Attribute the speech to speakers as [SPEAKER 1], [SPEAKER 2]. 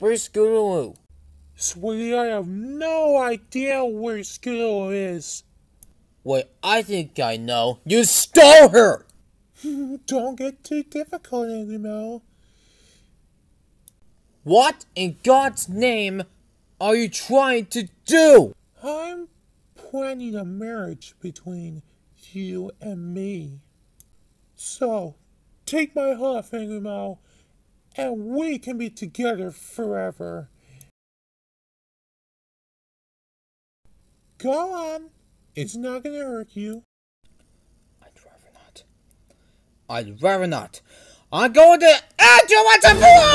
[SPEAKER 1] Where's Scootaloo?
[SPEAKER 2] Sweetie, I have no idea where Scootaloo is.
[SPEAKER 1] Wait, I think I know. You stole her!
[SPEAKER 2] Don't get too difficult, Animal.
[SPEAKER 1] What in God's name are you trying to do?
[SPEAKER 2] I'm planning a marriage between you and me. So, take my half, Animal, and we can be together forever. Go on. It's not gonna hurt you.
[SPEAKER 1] I'd rather not. I'd rather not. I'm going to add you all! Yeah!